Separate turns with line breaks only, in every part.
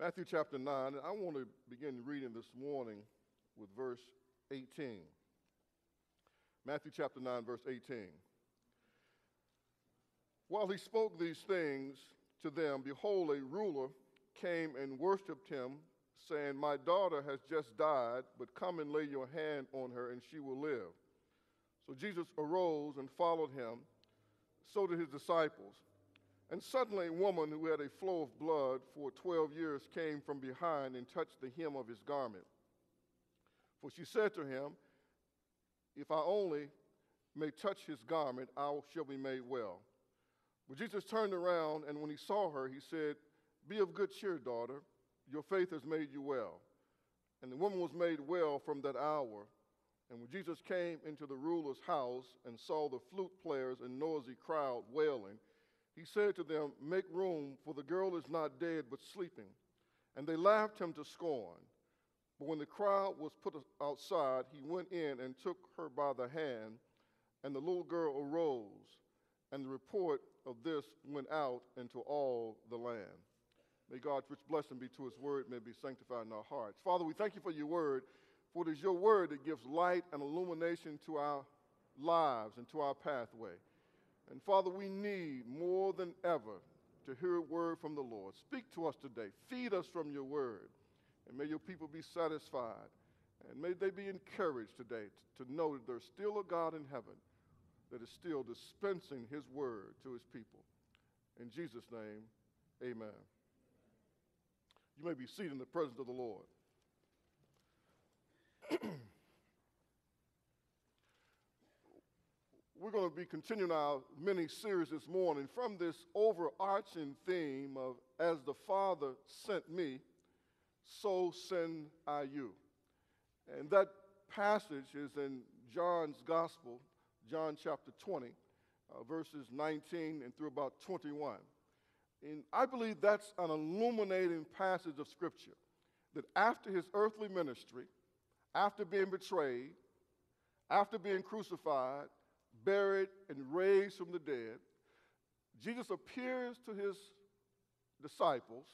Matthew chapter 9, and I want to begin reading this morning with verse 18. Matthew chapter 9, verse 18. While he spoke these things to them, behold, a ruler came and worshiped him, saying, My daughter has just died, but come and lay your hand on her, and she will live. So Jesus arose and followed him, so did his disciples. And suddenly a woman who had a flow of blood for 12 years came from behind and touched the hem of his garment. For she said to him, If I only may touch his garment, I shall be made well. But Jesus turned around, and when he saw her, he said, Be of good cheer, daughter. Your faith has made you well. And the woman was made well from that hour. And when Jesus came into the ruler's house and saw the flute players and noisy crowd wailing, he said to them, Make room, for the girl is not dead, but sleeping. And they laughed him to scorn. But when the crowd was put outside, he went in and took her by the hand, and the little girl arose. And the report of this went out into all the land. May God's rich blessing be to his word, may be sanctified in our hearts. Father, we thank you for your word, for it is your word that gives light and illumination to our lives and to our pathway. And Father, we need more than ever to hear a word from the Lord. Speak to us today. Feed us from your word. And may your people be satisfied. And may they be encouraged today to know that there's still a God in heaven that is still dispensing his word to his people. In Jesus' name, amen. You may be seated in the presence of the Lord. we're going to be continuing our mini series this morning from this overarching theme of as the Father sent me, so send I you. And that passage is in John's Gospel, John chapter 20, uh, verses 19 and through about 21. And I believe that's an illuminating passage of Scripture that after his earthly ministry, after being betrayed, after being crucified, buried, and raised from the dead, Jesus appears to his disciples,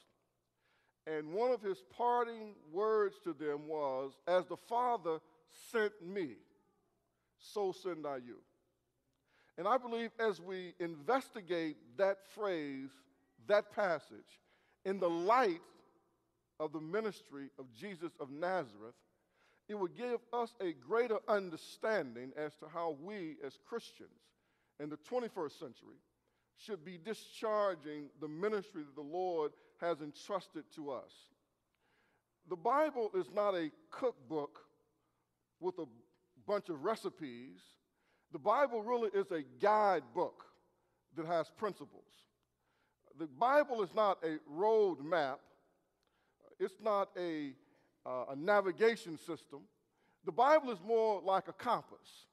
and one of his parting words to them was, As the Father sent me, so send I you. And I believe as we investigate that phrase, that passage, in the light of the ministry of Jesus of Nazareth, it would give us a greater understanding as to how we as Christians in the 21st century should be discharging the ministry that the Lord has entrusted to us. The Bible is not a cookbook with a bunch of recipes. The Bible really is a guidebook that has principles. The Bible is not a road map. It's not a uh, a navigation system. The Bible is more like a compass,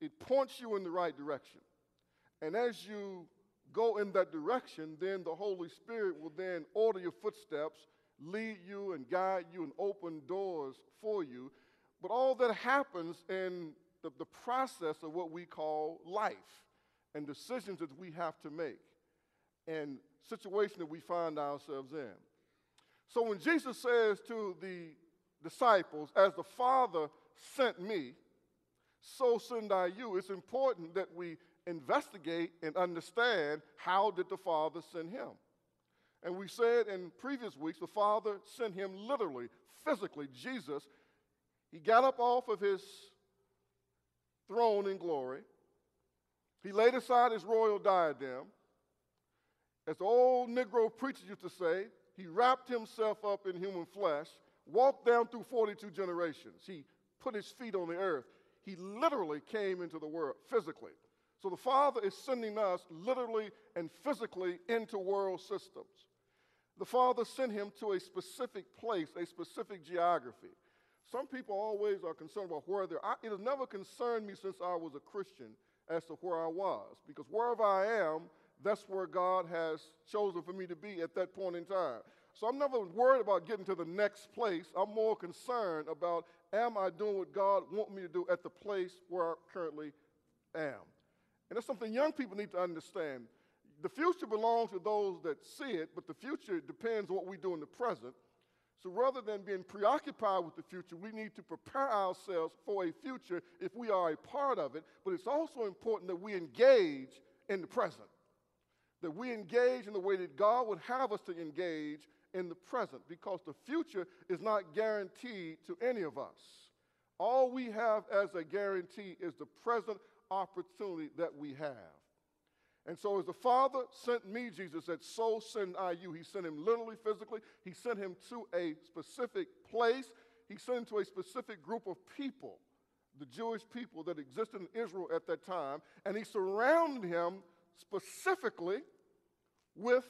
it points you in the right direction. And as you go in that direction, then the Holy Spirit will then order your footsteps, lead you and guide you and open doors for you. But all that happens in the, the process of what we call life and decisions that we have to make and situation that we find ourselves in. So when Jesus says to the disciples, as the Father sent me, so send I you, it's important that we investigate and understand how did the Father send him. And we said in previous weeks, the Father sent him literally, physically. Jesus, he got up off of his throne in glory. He laid aside his royal diadem. As the old Negro preacher used to say, he wrapped himself up in human flesh, walked down through 42 generations. He put his feet on the earth. He literally came into the world physically. So the Father is sending us literally and physically into world systems. The Father sent him to a specific place, a specific geography. Some people always are concerned about where they're. I, it has never concerned me since I was a Christian as to where I was, because wherever I am, that's where God has chosen for me to be at that point in time. So I'm never worried about getting to the next place. I'm more concerned about am I doing what God wants me to do at the place where I currently am? And that's something young people need to understand. the future belongs to those that see it, but the future depends on what we do in the present. So rather than being preoccupied with the future, we need to prepare ourselves for a future if we are a part of it. But it's also important that we engage in the present, that we engage in the way that God would have us to engage in the present, because the future is not guaranteed to any of us. All we have as a guarantee is the present opportunity that we have. And so, as the Father sent me, Jesus said, so send I you. He sent him literally, physically. He sent him to a specific place. He sent him to a specific group of people, the Jewish people that existed in Israel at that time. And he surrounded him specifically with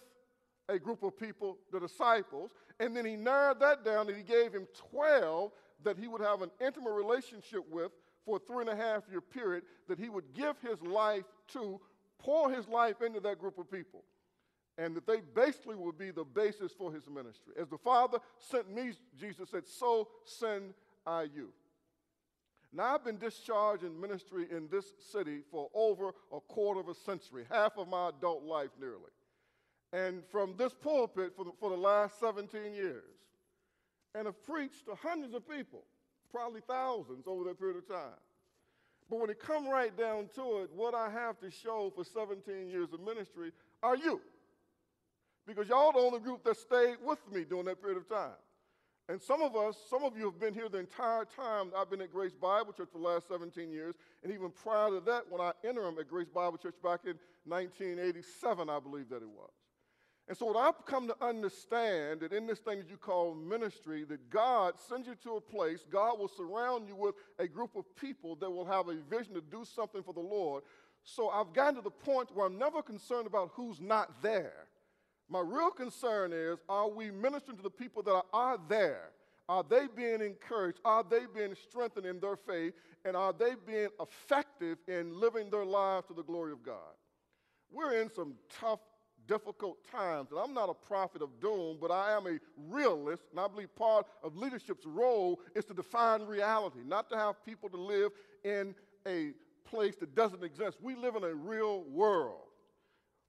a group of people, the disciples. And then he narrowed that down and he gave him 12 that he would have an intimate relationship with for a three and a half year period, that he would give his life to pour his life into that group of people. And that they basically would be the basis for his ministry. As the Father sent me, Jesus said, so send I you. Now, I've been discharged in ministry in this city for over a quarter of a century, half of my adult life nearly. And from this pulpit for the, for the last 17 years. And have preached to hundreds of people, probably thousands over that period of time. But when it come right down to it, what I have to show for 17 years of ministry are you. Because y'all the only group that stayed with me during that period of time. And some of us, some of you have been here the entire time I've been at Grace Bible Church for the last 17 years. And even prior to that, when I interim at Grace Bible Church back in 1987, I believe that it was. And so, what I've come to understand that in this thing that you call ministry, that God sends you to a place, God will surround you with a group of people that will have a vision to do something for the Lord. So, I've gotten to the point where I'm never concerned about who's not there. My real concern is are we ministering to the people that are there? Are they being encouraged? Are they being strengthened in their faith? And are they being effective in living their lives to the glory of God? We're in some tough difficult times. And I'm not a prophet of doom, but I am a realist, and I believe part of leadership's role is to define reality, not to have people to live in a place that doesn't exist. We live in a real world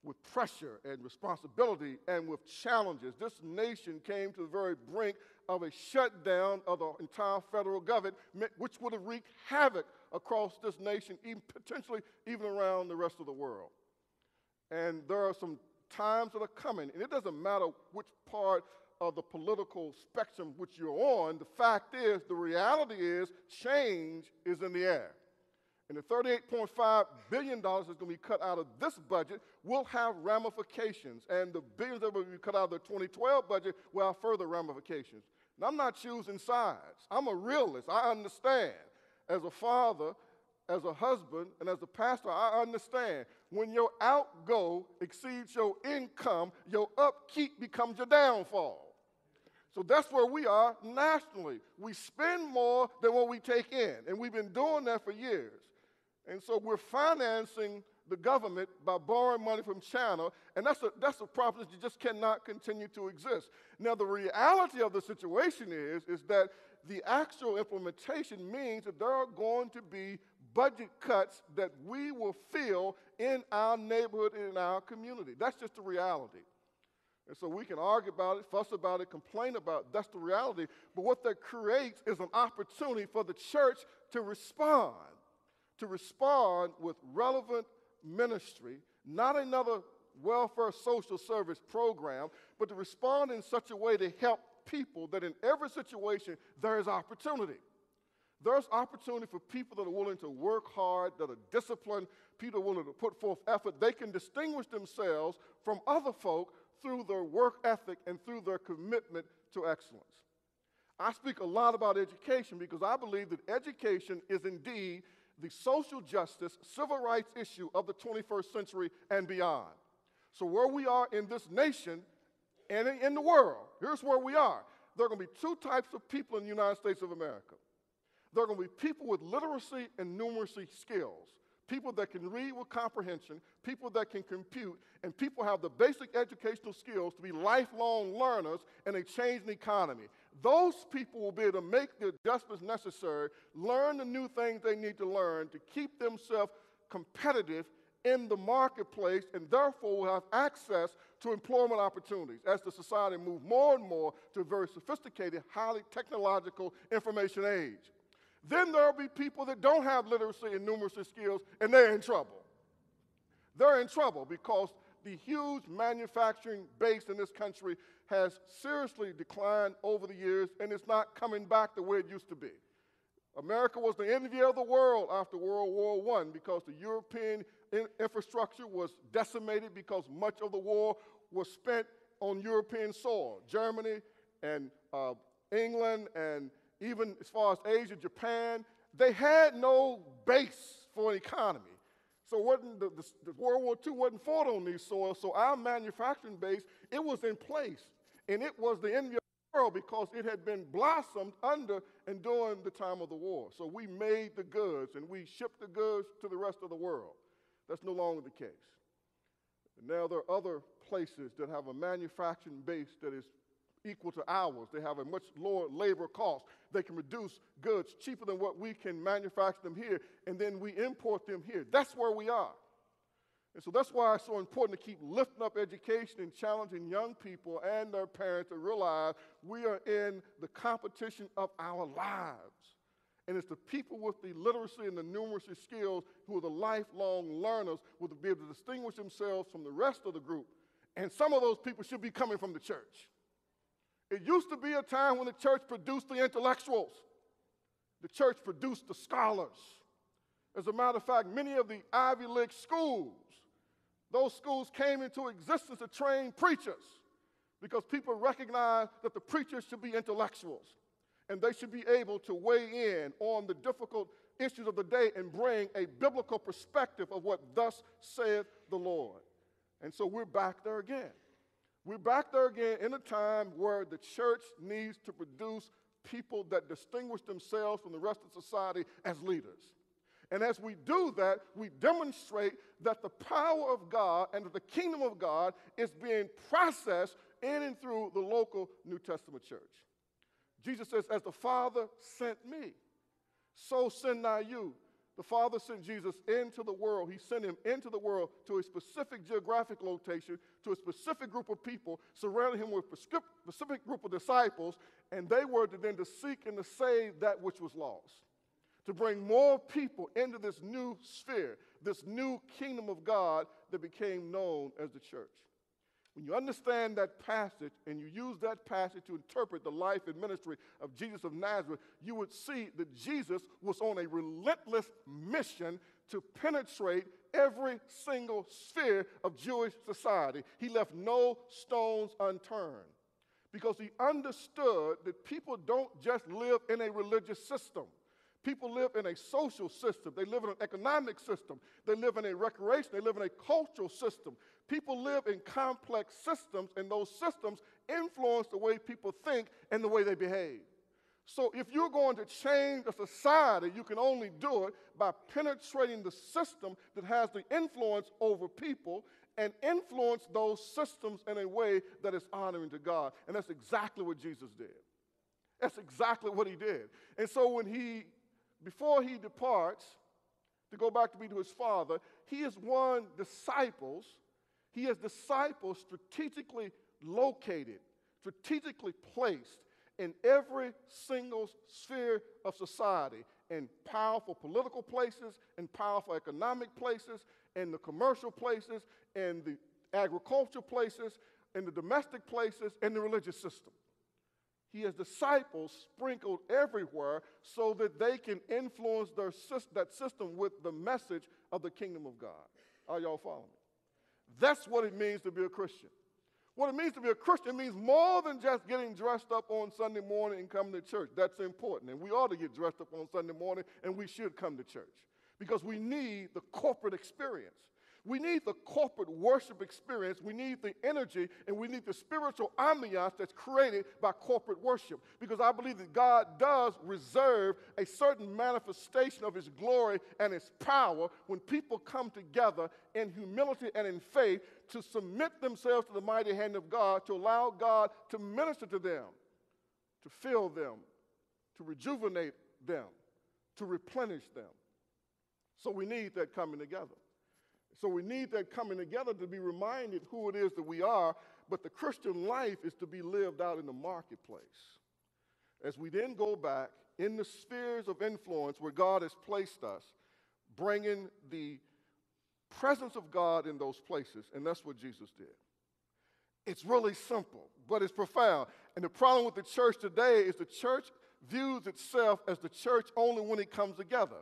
with pressure and responsibility and with challenges. This nation came to the very brink of a shutdown of the entire federal government, which would have wreaked havoc across this nation, even potentially even around the rest of the world. And there are some times that are coming, and it doesn't matter which part of the political spectrum which you're on, the fact is, the reality is, change is in the air. And the $38.5 billion that's going to be cut out of this budget will have ramifications. And the billions that will be cut out of the 2012 budget will have further ramifications. And I'm not choosing sides. I'm a realist. I understand. As a father, as a husband, and as a pastor, I understand when your outgo exceeds your income, your upkeep becomes your downfall. So that's where we are nationally. We spend more than what we take in, and we've been doing that for years. And so we're financing the government by borrowing money from China, and that's a, that's a problem that just cannot continue to exist. Now, the reality of the situation is, is that the actual implementation means that there are going to be budget cuts that we will feel in our neighborhood and in our community. That's just the reality. And so we can argue about it, fuss about it, complain about it. That's the reality. But what that creates is an opportunity for the church to respond, to respond with relevant ministry, not another welfare social service program, but to respond in such a way to help people that in every situation there is opportunity. There's opportunity for people that are willing to work hard, that are disciplined, people willing to put forth effort. They can distinguish themselves from other folk through their work ethic and through their commitment to excellence. I speak a lot about education because I believe that education is indeed the social justice, civil rights issue of the 21st century and beyond. So, where we are in this nation and in the world, here's where we are. There are going to be two types of people in the United States of America. There are going to be people with literacy and numeracy skills, people that can read with comprehension, people that can compute, and people have the basic educational skills to be lifelong learners in a changing economy. Those people will be able to make the adjustments necessary, learn the new things they need to learn to keep themselves competitive in the marketplace and therefore will have access to employment opportunities as the society moves more and more to a very sophisticated, highly technological information age. Then there will be people that don't have literacy and numeracy skills and they're in trouble. They're in trouble because the huge manufacturing base in this country has seriously declined over the years and it's not coming back the way it used to be. America was the envy of the world after World War I because the European in- infrastructure was decimated because much of the war was spent on European soil. Germany and uh, England and even as far as Asia, Japan, they had no base for an economy. So wasn't the, the, the World War II wasn't fought on these soils, so our manufacturing base, it was in place. And it was the envy of the world because it had been blossomed under and during the time of the war. So we made the goods and we shipped the goods to the rest of the world. That's no longer the case. Now there are other places that have a manufacturing base that is equal to ours. They have a much lower labor cost. They can produce goods cheaper than what we can manufacture them here, and then we import them here. That's where we are. And so that's why it's so important to keep lifting up education and challenging young people and their parents to realize we are in the competition of our lives. And it's the people with the literacy and the numeracy skills who are the lifelong learners will be able to distinguish themselves from the rest of the group. And some of those people should be coming from the church. It used to be a time when the church produced the intellectuals, the church produced the scholars. As a matter of fact, many of the Ivy League schools, those schools came into existence to train preachers because people recognized that the preachers should be intellectuals and they should be able to weigh in on the difficult issues of the day and bring a biblical perspective of what thus saith the Lord. And so we're back there again. We're back there again in a time where the church needs to produce people that distinguish themselves from the rest of society as leaders. And as we do that, we demonstrate that the power of God and that the kingdom of God is being processed in and through the local New Testament church. Jesus says, As the Father sent me, so send I you. The Father sent Jesus into the world. He sent him into the world to a specific geographic location, to a specific group of people, surrounding him with a specific group of disciples, and they were to then to seek and to save that which was lost. To bring more people into this new sphere, this new kingdom of God that became known as the church. When you understand that passage and you use that passage to interpret the life and ministry of Jesus of Nazareth, you would see that Jesus was on a relentless mission to penetrate every single sphere of Jewish society. He left no stones unturned because he understood that people don't just live in a religious system. People live in a social system. They live in an economic system. They live in a recreation. They live in a cultural system. People live in complex systems, and those systems influence the way people think and the way they behave. So, if you're going to change a society, you can only do it by penetrating the system that has the influence over people and influence those systems in a way that is honoring to God. And that's exactly what Jesus did. That's exactly what he did. And so, when he, before he departs to go back to be to his Father, he has won disciples he has disciples strategically located, strategically placed in every single sphere of society, in powerful political places, in powerful economic places, in the commercial places, in the agricultural places, in the domestic places, in the religious system. He has disciples sprinkled everywhere so that they can influence their, that system with the message of the kingdom of God. Are y'all following me? That's what it means to be a Christian. What it means to be a Christian means more than just getting dressed up on Sunday morning and coming to church. That's important. And we ought to get dressed up on Sunday morning and we should come to church because we need the corporate experience. We need the corporate worship experience. We need the energy and we need the spiritual ambiance that's created by corporate worship. Because I believe that God does reserve a certain manifestation of His glory and His power when people come together in humility and in faith to submit themselves to the mighty hand of God, to allow God to minister to them, to fill them, to rejuvenate them, to replenish them. So we need that coming together. So we need that coming together to be reminded who it is that we are, but the Christian life is to be lived out in the marketplace. As we then go back in the spheres of influence where God has placed us, bringing the presence of God in those places, and that's what Jesus did. It's really simple, but it's profound. And the problem with the church today is the church views itself as the church only when it comes together.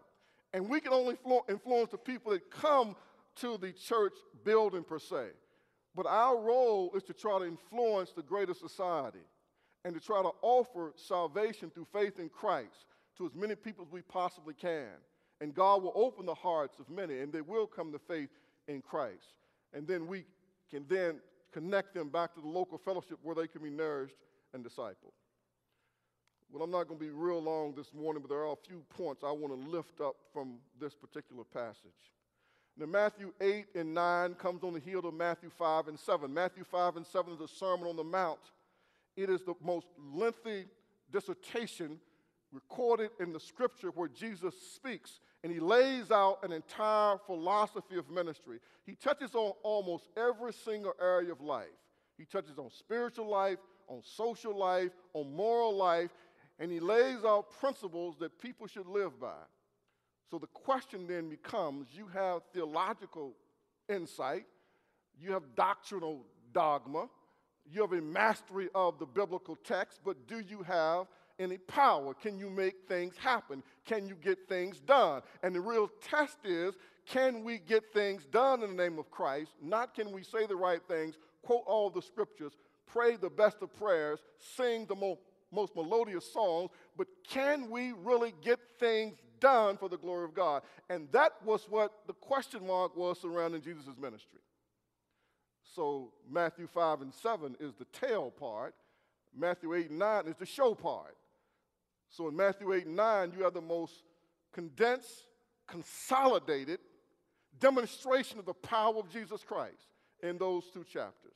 And we can only influence the people that come to the church building per se. But our role is to try to influence the greater society and to try to offer salvation through faith in Christ to as many people as we possibly can. And God will open the hearts of many, and they will come to faith in Christ. And then we can then connect them back to the local fellowship where they can be nourished and discipled. Well, I'm not going to be real long this morning, but there are a few points I want to lift up from this particular passage. Now, Matthew 8 and 9 comes on the heel of Matthew 5 and 7. Matthew 5 and 7 is a Sermon on the Mount. It is the most lengthy dissertation recorded in the scripture where Jesus speaks and he lays out an entire philosophy of ministry. He touches on almost every single area of life. He touches on spiritual life, on social life, on moral life, and he lays out principles that people should live by. So the question then becomes you have theological insight, you have doctrinal dogma, you have a mastery of the biblical text, but do you have any power? Can you make things happen? Can you get things done? And the real test is can we get things done in the name of Christ? Not can we say the right things, quote all the scriptures, pray the best of prayers, sing the mo- most melodious songs, but can we really get things done for the glory of God? And that was what the question mark was surrounding Jesus' ministry. So Matthew 5 and 7 is the tail part. Matthew 8 and 9 is the show part. So in Matthew 8 and 9, you have the most condensed, consolidated demonstration of the power of Jesus Christ in those two chapters.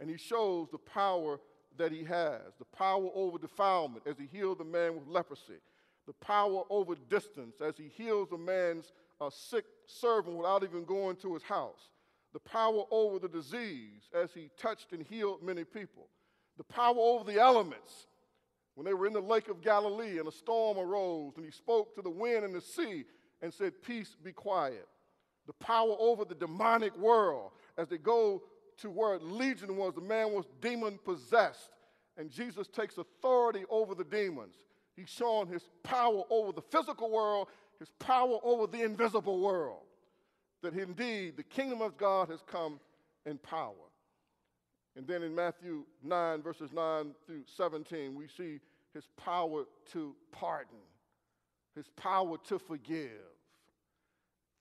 And he shows the power that he has the power over defilement as he healed the man with leprosy, the power over distance as he heals a man's uh, sick servant without even going to his house, the power over the disease as he touched and healed many people, the power over the elements when they were in the lake of Galilee and a storm arose, and he spoke to the wind and the sea and said, Peace, be quiet. The power over the demonic world as they go to where Legion was, the man was demon possessed, and Jesus takes authority over the demons. He's showing his power over the physical world, his power over the invisible world. That indeed the kingdom of God has come in power. And then in Matthew 9, verses 9 through 17, we see his power to pardon, his power to forgive.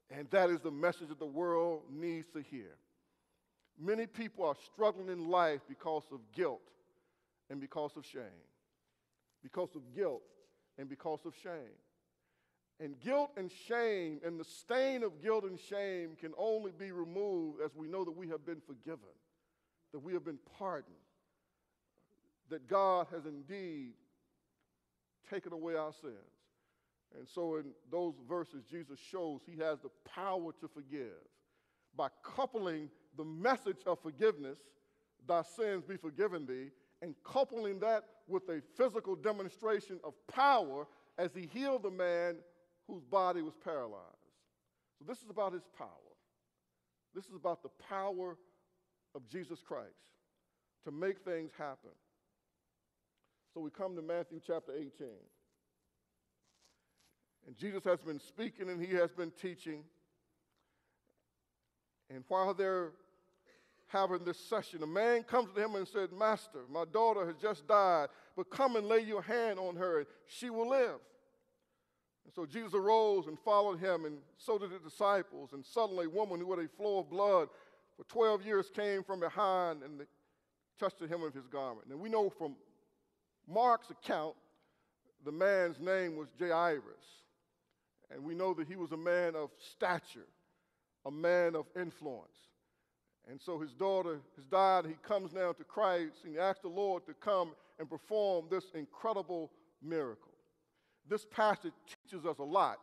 And that is the message that the world needs to hear. Many people are struggling in life because of guilt and because of shame. Because of guilt and because of shame. And guilt and shame and the stain of guilt and shame can only be removed as we know that we have been forgiven that we have been pardoned, that God has indeed taken away our sins. And so, in those verses, Jesus shows he has the power to forgive by coupling the message of forgiveness, thy sins be forgiven thee, and coupling that with a physical demonstration of power as he healed the man whose body was paralyzed. So, this is about his power. This is about the power of Jesus Christ to make things happen. So we come to Matthew chapter 18. And Jesus has been speaking and he has been teaching. And while they're having this session, a man comes to him and said, Master, my daughter has just died, but come and lay your hand on her and she will live. And so Jesus arose and followed him, and so did the disciples. And suddenly, a woman who had a flow of blood for 12 years came from behind and touched the hem of his garment. And we know from Mark's account, the man's name was Jairus. And we know that he was a man of stature, a man of influence. And so his daughter has died. He comes now to Christ and he asks the Lord to come and perform this incredible miracle. This passage teaches us a lot.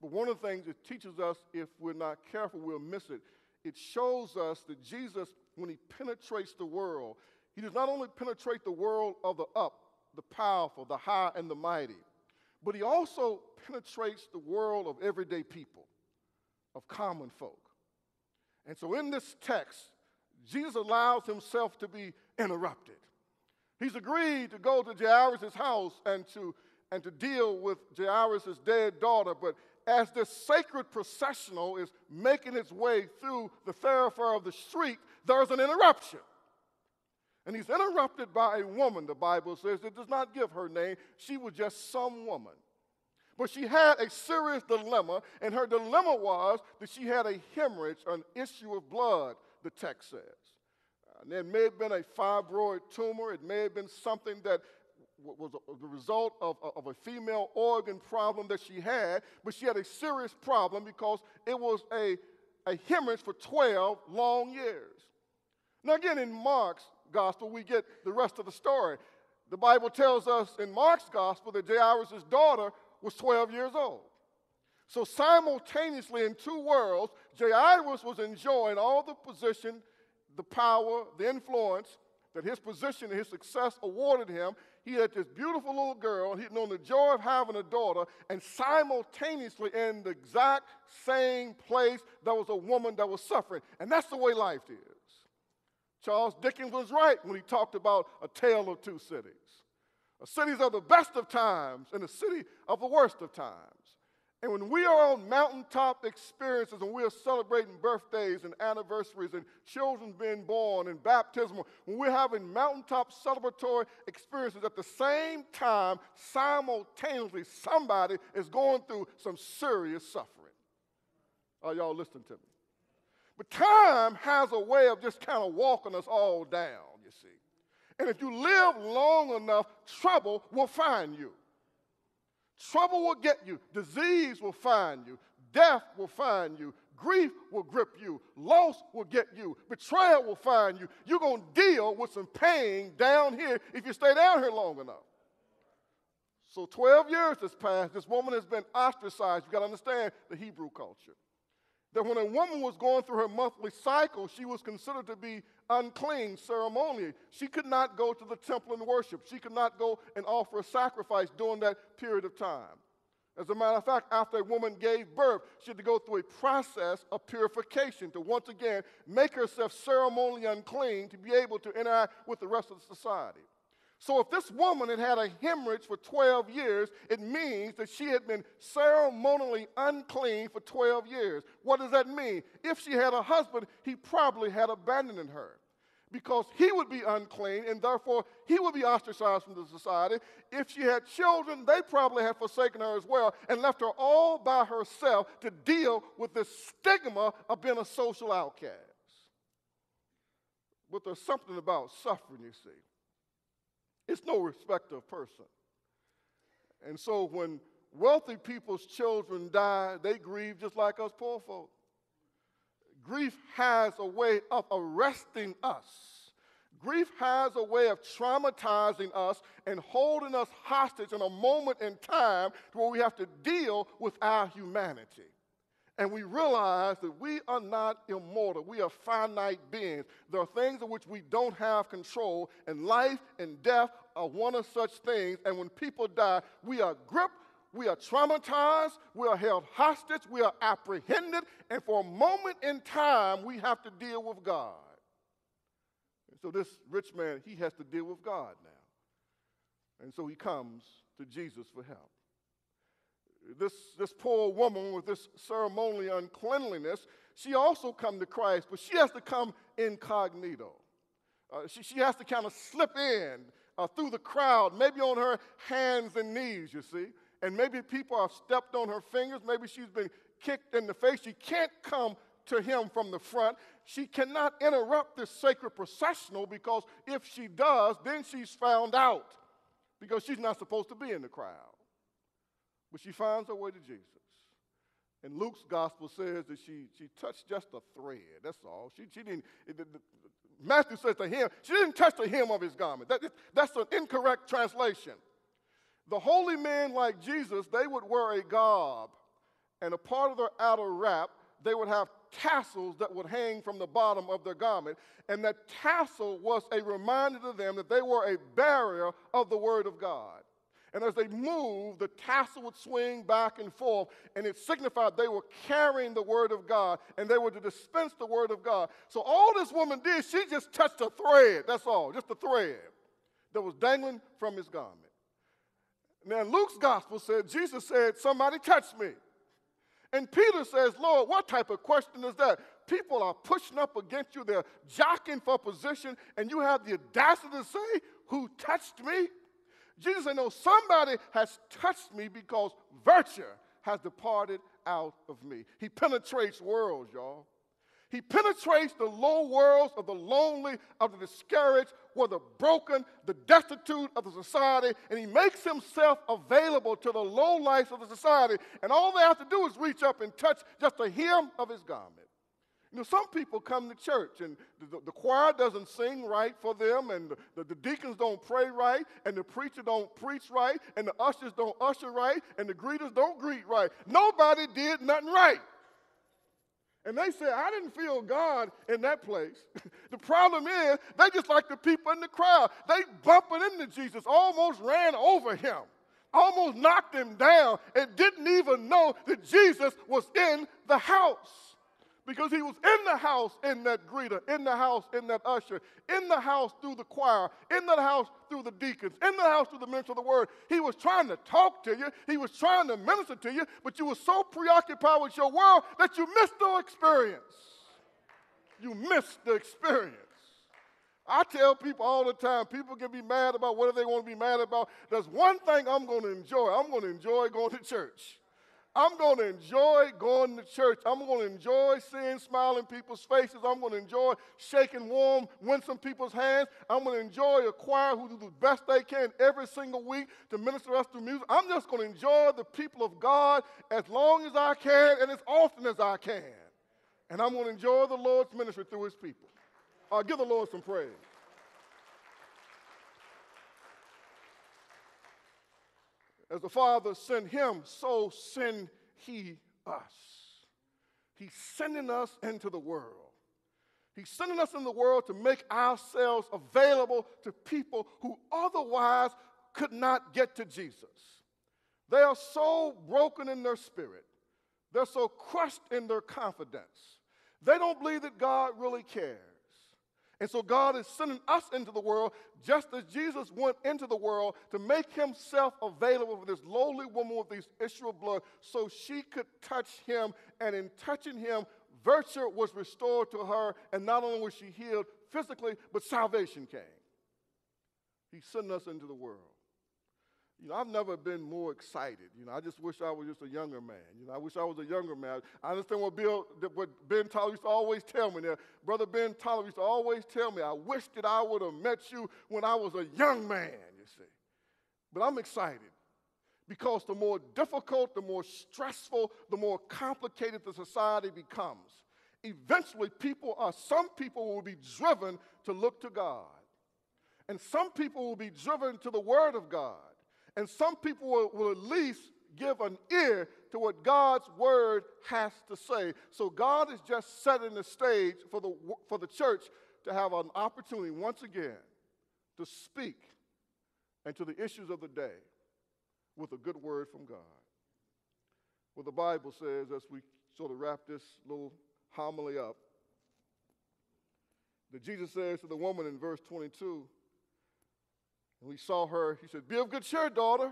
But one of the things it teaches us, if we're not careful, we'll miss it, it shows us that Jesus, when he penetrates the world, he does not only penetrate the world of the up, the powerful, the high, and the mighty, but he also penetrates the world of everyday people, of common folk. And so in this text, Jesus allows himself to be interrupted. He's agreed to go to Jairus' house and to, and to deal with Jairus' dead daughter, but as this sacred processional is making its way through the thoroughfare of the street, there's an interruption. And he's interrupted by a woman, the Bible says. It does not give her name. She was just some woman. But she had a serious dilemma, and her dilemma was that she had a hemorrhage, an issue of blood, the text says. And it may have been a fibroid tumor, it may have been something that was the result of, of a female organ problem that she had, but she had a serious problem because it was a, a hemorrhage for 12 long years. Now, again, in Mark's gospel, we get the rest of the story. The Bible tells us in Mark's gospel that Jairus' daughter was 12 years old. So, simultaneously, in two worlds, Jairus was enjoying all the position, the power, the influence that his position and his success awarded him. He had this beautiful little girl, he'd known the joy of having a daughter, and simultaneously, in the exact same place, there was a woman that was suffering. And that's the way life is. Charles Dickens was right when he talked about a tale of two cities. A cities of the best of times and a city of the worst of times. And when we are on mountaintop experiences and we are celebrating birthdays and anniversaries and children being born and baptismal, when we're having mountaintop celebratory experiences at the same time, simultaneously, somebody is going through some serious suffering. Are y'all listening to me? But time has a way of just kind of walking us all down, you see. And if you live long enough, trouble will find you. Trouble will get you. Disease will find you. Death will find you. Grief will grip you. Loss will get you. Betrayal will find you. You're going to deal with some pain down here if you stay down here long enough. So 12 years has passed. This woman has been ostracized. You've got to understand the Hebrew culture that when a woman was going through her monthly cycle, she was considered to be unclean ceremonially. She could not go to the temple and worship. She could not go and offer a sacrifice during that period of time. As a matter of fact, after a woman gave birth, she had to go through a process of purification to once again make herself ceremonially unclean to be able to interact with the rest of the society. So, if this woman had had a hemorrhage for 12 years, it means that she had been ceremonially unclean for 12 years. What does that mean? If she had a husband, he probably had abandoned her because he would be unclean and therefore he would be ostracized from the society. If she had children, they probably had forsaken her as well and left her all by herself to deal with the stigma of being a social outcast. But there's something about suffering, you see. It's no respect of person. And so when wealthy people's children die, they grieve just like us poor folk. Grief has a way of arresting us. Grief has a way of traumatizing us and holding us hostage in a moment in time where we have to deal with our humanity and we realize that we are not immortal. We are finite beings. There are things of which we don't have control, and life and death are one of such things. And when people die, we are gripped, we are traumatized, we are held hostage, we are apprehended, and for a moment in time, we have to deal with God. And so this rich man, he has to deal with God now. And so he comes to Jesus for help this, this poor woman with this ceremonial uncleanliness, she also come to Christ, but she has to come incognito. Uh, she, she has to kind of slip in uh, through the crowd, maybe on her hands and knees, you see. And maybe people have stepped on her fingers. Maybe she's been kicked in the face. She can't come to him from the front. She cannot interrupt this sacred processional because if she does, then she's found out because she's not supposed to be in the crowd. But she finds her way to Jesus. And Luke's gospel says that she, she touched just a thread. That's all. She, she didn't, it, the, the, Matthew says to him, she didn't touch the hem of his garment. That, that's an incorrect translation. The holy men like Jesus, they would wear a garb, and a part of their outer wrap, they would have tassels that would hang from the bottom of their garment. And that tassel was a reminder to them that they were a barrier of the Word of God. And as they moved, the tassel would swing back and forth, and it signified they were carrying the Word of God and they were to dispense the Word of God. So all this woman did, she just touched a thread, that's all, just a thread that was dangling from his garment. Now, Luke's gospel said, Jesus said, Somebody touched me. And Peter says, Lord, what type of question is that? People are pushing up against you, they're jockeying for position, and you have the audacity to say, Who touched me? Jesus said, No, somebody has touched me because virtue has departed out of me. He penetrates worlds, y'all. He penetrates the low worlds of the lonely, of the discouraged, or the broken, the destitute of the society, and he makes himself available to the low lives of the society. And all they have to do is reach up and touch just the hem of his garment. You know, some people come to church and the, the choir doesn't sing right for them, and the, the, deacons don't pray right, and the preacher don't preach right, and the ushers don't usher right, and the greeters don't greet right. Nobody did nothing right. And they said, I didn't feel God in that place. the problem is, they just like the people in the crowd. They bumping into Jesus, almost ran over him, almost knocked him down, and didn't even know that Jesus was in the house because he was in the house in that greeter, in the house in that usher, in the house through the choir, in the house through the deacons, in the house through the minister of the word. He was trying to talk to you, he was trying to minister to you, but you were so preoccupied with your world that you missed the experience. You missed the experience. I tell people all the time, people can be mad about whatever they want to be mad about. There's one thing I'm going to enjoy. I'm going to enjoy going to church. I'm going to enjoy going to church. I'm going to enjoy seeing smiling people's faces. I'm going to enjoy shaking warm, winsome people's hands. I'm going to enjoy a choir who do the best they can every single week to minister us through music. I'm just going to enjoy the people of God as long as I can and as often as I can. And I'm going to enjoy the Lord's ministry through his people. I'll give the Lord some praise. As the Father sent him, so send he us. He's sending us into the world. He's sending us in the world to make ourselves available to people who otherwise could not get to Jesus. They are so broken in their spirit. They're so crushed in their confidence. They don't believe that God really cares. And so God is sending us into the world just as Jesus went into the world to make himself available for this lowly woman with this issue of blood so she could touch him. And in touching him, virtue was restored to her. And not only was she healed physically, but salvation came. He's sending us into the world. You know, I've never been more excited. You know, I just wish I was just a younger man. You know, I wish I was a younger man. I understand what Bill, what Ben Tyler used to always tell me. There, brother Ben Tyler used to always tell me, "I wish that I would have met you when I was a young man." You see, but I'm excited because the more difficult, the more stressful, the more complicated the society becomes. Eventually, people are. Some people will be driven to look to God, and some people will be driven to the Word of God. And some people will, will at least give an ear to what God's word has to say. So God is just setting the stage for the, for the church to have an opportunity once again to speak and to the issues of the day with a good word from God. Well, the Bible says as we sort of wrap this little homily up, that Jesus says to the woman in verse 22, and we saw her, he said, Be of good cheer, daughter.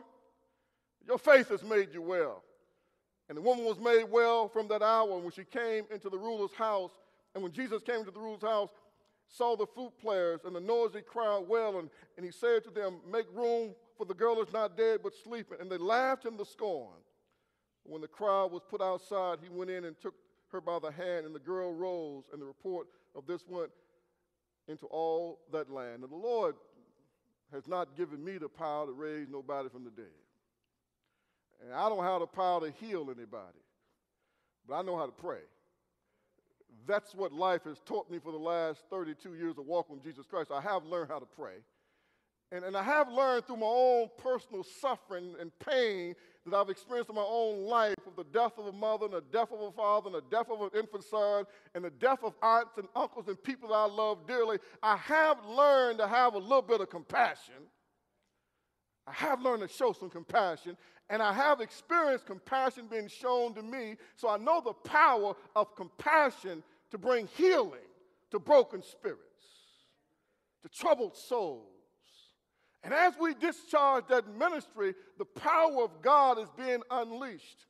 Your faith has made you well. And the woman was made well from that hour when she came into the ruler's house. And when Jesus came into the ruler's house, saw the flute players and the noisy crowd well, and, and he said to them, Make room, for the girl is not dead but sleeping. And they laughed him to scorn. When the crowd was put outside, he went in and took her by the hand, and the girl rose, and the report of this went into all that land. And the Lord has not given me the power to raise nobody from the dead. And I don't have the power to heal anybody, but I know how to pray. That's what life has taught me for the last 32 years of walking with Jesus Christ. I have learned how to pray. And, and I have learned through my own personal suffering and pain that I've experienced in my own life the death of a mother and the death of a father and the death of an infant son and the death of aunts and uncles and people that I love dearly, I have learned to have a little bit of compassion. I have learned to show some compassion, and I have experienced compassion being shown to me, so I know the power of compassion to bring healing to broken spirits, to troubled souls. And as we discharge that ministry, the power of God is being unleashed.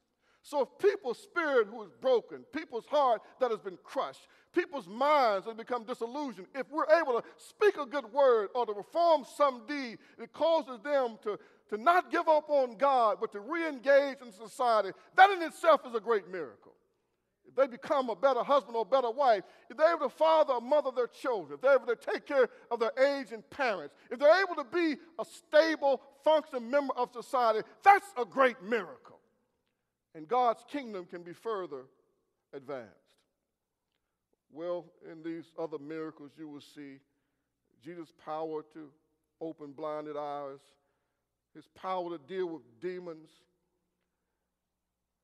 So if people's spirit who is broken, people's heart that has been crushed, people's minds have become disillusioned, if we're able to speak a good word or to perform some deed that causes them to, to not give up on God, but to re-engage in society, that in itself is a great miracle if they become a better husband or a beher wife, if they're able to father or mother their children, if they're able to take care of their aging parents, if they're able to be a stable, functioning member of society, that's a great miracle. And God's kingdom can be further advanced. Well, in these other miracles, you will see Jesus' power to open blinded eyes, his power to deal with demons,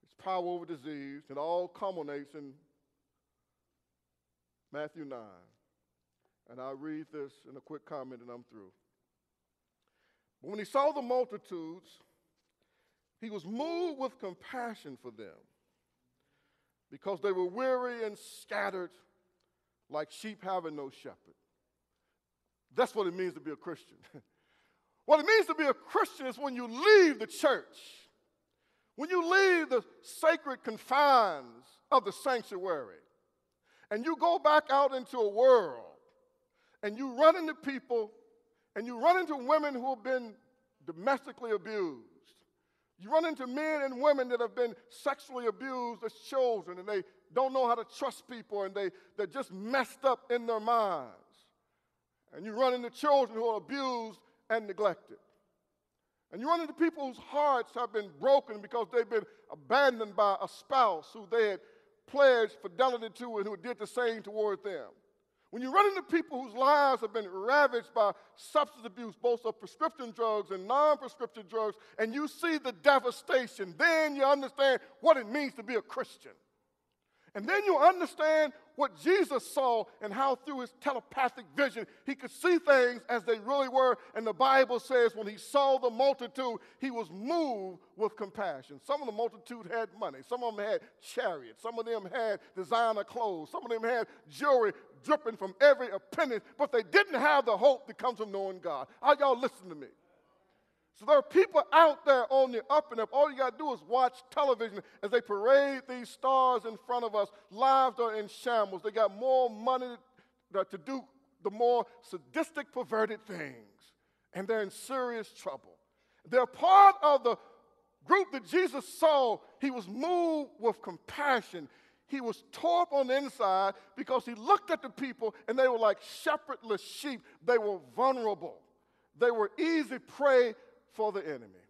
his power over disease. It all culminates in Matthew 9. And I'll read this in a quick comment and I'm through. But when he saw the multitudes, he was moved with compassion for them because they were weary and scattered like sheep having no shepherd. That's what it means to be a Christian. what it means to be a Christian is when you leave the church when you leave the sacred confines of the sanctuary and you go back out into a world and you run into people and you run into women who have been domestically abused, you run into men and women that have been sexually abused as children and they don't know how to trust people and they, they're just messed up in their minds. And you run into children who are abused and neglected. And you run into people whose hearts have been broken because they've been abandoned by a spouse who they had pledged fidelity to and who did the same toward them. When you run into people whose lives have been ravaged by substance abuse, both of prescription drugs and non prescription drugs, and you see the devastation, then you understand what it means to be a Christian. And then you understand what Jesus saw and how through his telepathic vision he could see things as they really were. And the Bible says when he saw the multitude, he was moved with compassion. Some of the multitude had money, some of them had chariots, some of them had designer clothes, some of them had jewelry dripping from every appendage, but they didn't have the hope that comes from knowing God. Are y'all listening to me? So there are people out there on the up and up. All you got to do is watch television as they parade these stars in front of us. Lives are in shambles. They got more money to do the more sadistic, perverted things. And they're in serious trouble. They're part of the group that Jesus saw. He was moved with compassion. He was tore up on the inside because he looked at the people and they were like shepherdless sheep. They were vulnerable. They were easy prey for the enemy.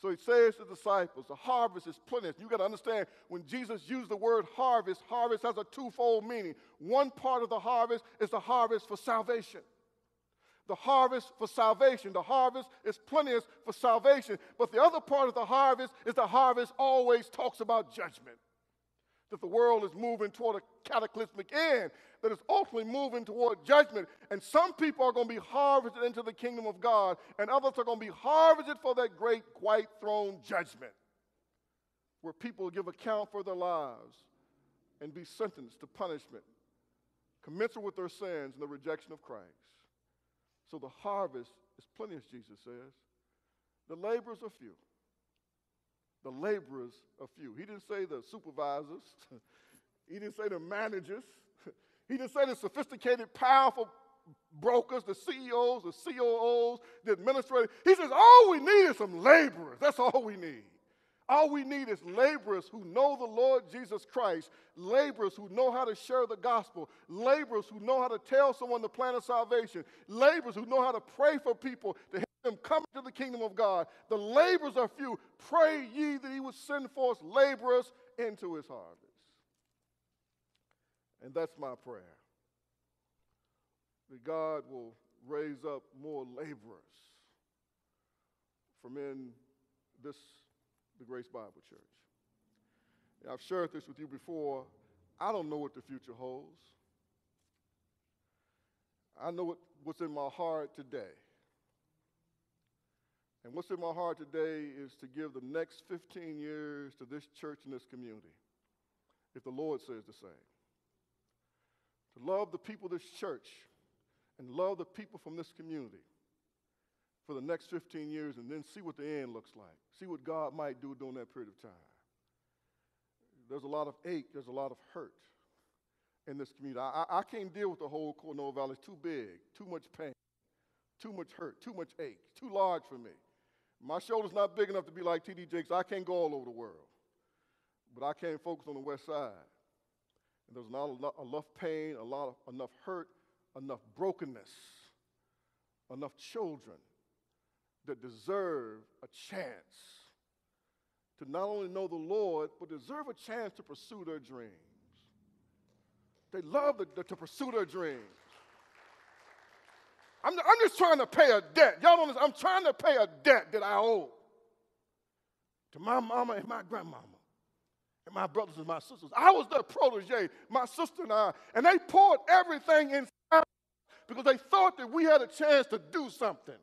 So he says to the disciples, the harvest is plenteous. You got to understand when Jesus used the word harvest, harvest has a twofold meaning. One part of the harvest is the harvest for salvation. The harvest for salvation. The harvest is plenteous for salvation. But the other part of the harvest is the harvest always talks about judgment that the world is moving toward a cataclysmic end, that it's ultimately moving toward judgment. And some people are going to be harvested into the kingdom of God, and others are going to be harvested for that great white throne judgment, where people give account for their lives and be sentenced to punishment commensurate with their sins and the rejection of Christ. So the harvest is plenteous, Jesus says. The laborers are few the laborers are few. He didn't say the supervisors, he didn't say the managers, he didn't say the sophisticated, powerful brokers, the CEOs, the COOs, the administrators. He says, all we need is some laborers. That's all we need. All we need is laborers who know the Lord Jesus Christ, laborers who know how to share the gospel, laborers who know how to tell someone the plan of salvation, laborers who know how to pray for people to help them come to the kingdom of God. The laborers are few. Pray ye that he would send forth laborers into his harvest. And that's my prayer. That God will raise up more laborers from in this, the Grace Bible Church. I've shared this with you before. I don't know what the future holds. I know what, what's in my heart today. And what's in my heart today is to give the next 15 years to this church and this community, if the Lord says the same. To love the people of this church and love the people from this community for the next 15 years and then see what the end looks like. See what God might do during that period of time. There's a lot of ache, there's a lot of hurt in this community. I, I can't deal with the whole Kanawha Valley. It's too big, too much pain, too much hurt, too much ache, too large for me. My shoulder's not big enough to be like T.D. Jakes. I can't go all over the world. But I can't focus on the west side. There's not enough pain, a lot of, enough hurt, enough brokenness, enough children that deserve a chance to not only know the Lord, but deserve a chance to pursue their dreams. They love the, the, to pursue their dreams. I'm, I'm just trying to pay a debt. Y'all don't understand. I'm trying to pay a debt that I owe to my mama and my grandmama and my brothers and my sisters. I was their protege, my sister and I, and they poured everything inside because they thought that we had a chance to do something.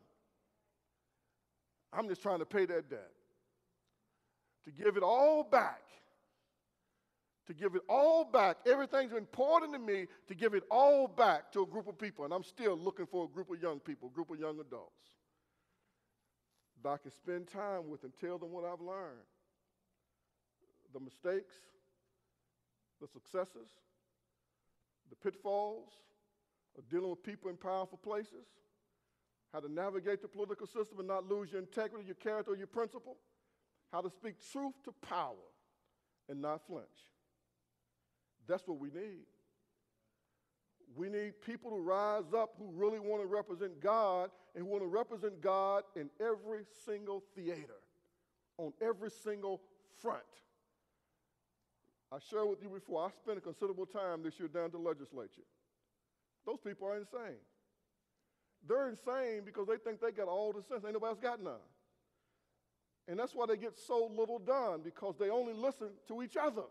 I'm just trying to pay that debt, to give it all back to give it all back. Everything's been poured into me to give it all back to a group of people. And I'm still looking for a group of young people, a group of young adults that I can spend time with and tell them what I've learned the mistakes, the successes, the pitfalls of dealing with people in powerful places, how to navigate the political system and not lose your integrity, your character, or your principle, how to speak truth to power and not flinch. That's what we need. We need people to rise up who really want to represent God and who want to represent God in every single theater, on every single front. I shared with you before, I spent a considerable time this year down to the legislature. Those people are insane. They're insane because they think they got all the sense. Ain't nobody else got none. And that's why they get so little done because they only listen to each other.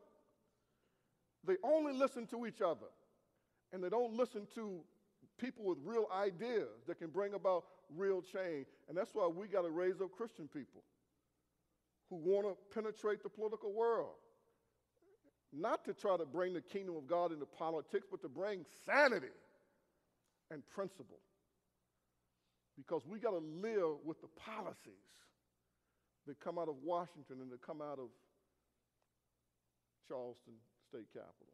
They only listen to each other, and they don't listen to people with real ideas that can bring about real change. And that's why we got to raise up Christian people who want to penetrate the political world. Not to try to bring the kingdom of God into politics, but to bring sanity and principle. Because we got to live with the policies that come out of Washington and that come out of Charleston, state capital.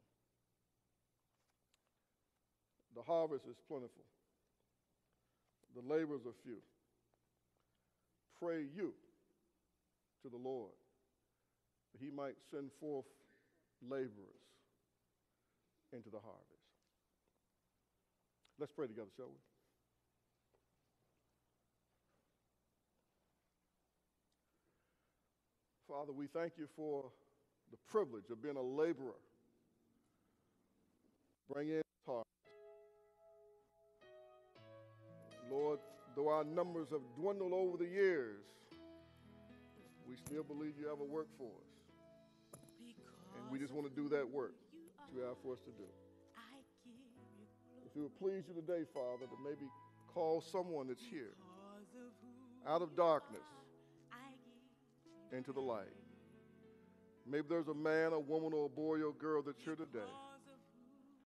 The harvest is plentiful, the laborers are few. Pray you to the Lord that he might send forth laborers into the harvest. Let's pray together, shall we? Father, we thank you for the privilege of being a laborer. Bring in harvest. Lord, though our numbers have dwindled over the years, we still believe you have a work for us. We just want to do that work that you have for us to do. If it would please you today, Father, to maybe call someone that's here out of darkness into the light. Maybe there's a man, a woman, or a boy or girl that's here today